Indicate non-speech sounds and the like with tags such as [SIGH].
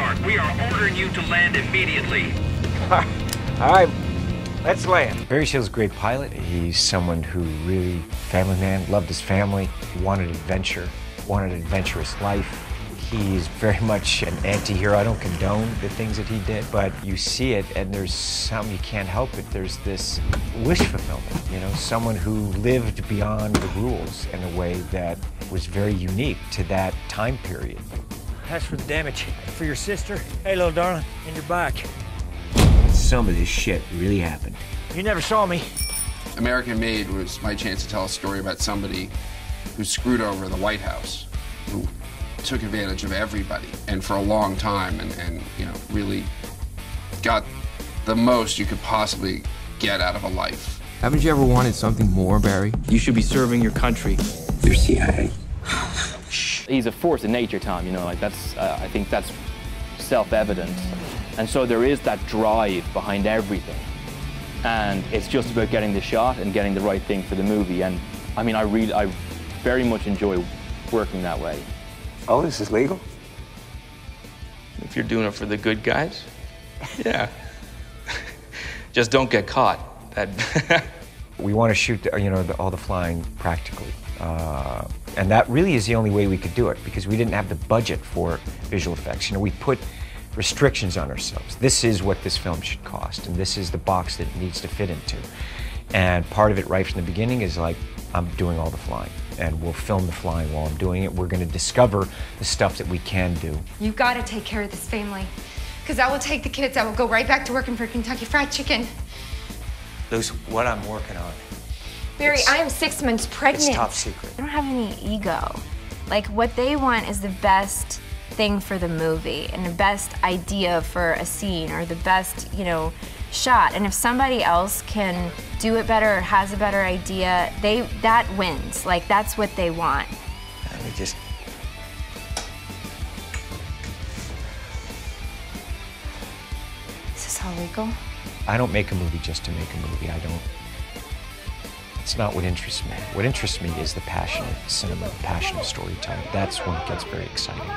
start. We are ordering you to land immediately. All right, let's land. Barry Seal's a great pilot. He's someone who really, family man, loved his family, wanted adventure, wanted an adventurous life. He's very [LAUGHS] much an anti-hero. I don't condone the things that he did, but you see it and there's some, you can't help it. There's this wish fulfillment, you know, someone who lived beyond the rules in a way that was very unique to that time period. That's for the damage. For your sister, hey little darling, and your back. Some of this shit really happened. You never saw me. American Made was my chance to tell a story about somebody who screwed over the White House, who took advantage of everybody, and for a long time, and, and you know, really got the most you could possibly get out of a life. Haven't you ever wanted something more, Barry? You should be serving your country. You're CIA. He's a force in nature, Tom. You know, like that's. Uh, I think that's self-evident, and so there is that drive behind everything, and it's just about getting the shot and getting the right thing for the movie. And I mean, I really, I very much enjoy working that way. Oh, this is legal? If you're doing it for the good guys, [LAUGHS] yeah. [LAUGHS] Just don't get caught. That [LAUGHS] we want to shoot, the, you know, the, all the flying practically. Uh, and that really is the only way we could do it because we didn't have the budget for visual effects. You know, we put restrictions on ourselves. This is what this film should cost, and this is the box that it needs to fit into. And part of it right from the beginning is like, I'm doing all the flying, and we'll film the flying while I'm doing it. We're going to discover the stuff that we can do. You've got to take care of this family, because I will take the kids. I will go right back to working for Kentucky Fried Chicken. Luce, what I'm working on. Barry, It's- I am six months pregnant. It's top secret. I don't have any ego. Like, what they want is the best thing for the movie and the best idea for a scene or the best, you know, shot. And if somebody else can do it better or has a better idea, they that wins. Like, that's what they want. Let me just. Is this all legal? I don't make a movie just to make a movie. I don't. It's not what interests me. What interests me is the passion of cinema, the passion of storytelling. That's when it gets very exciting.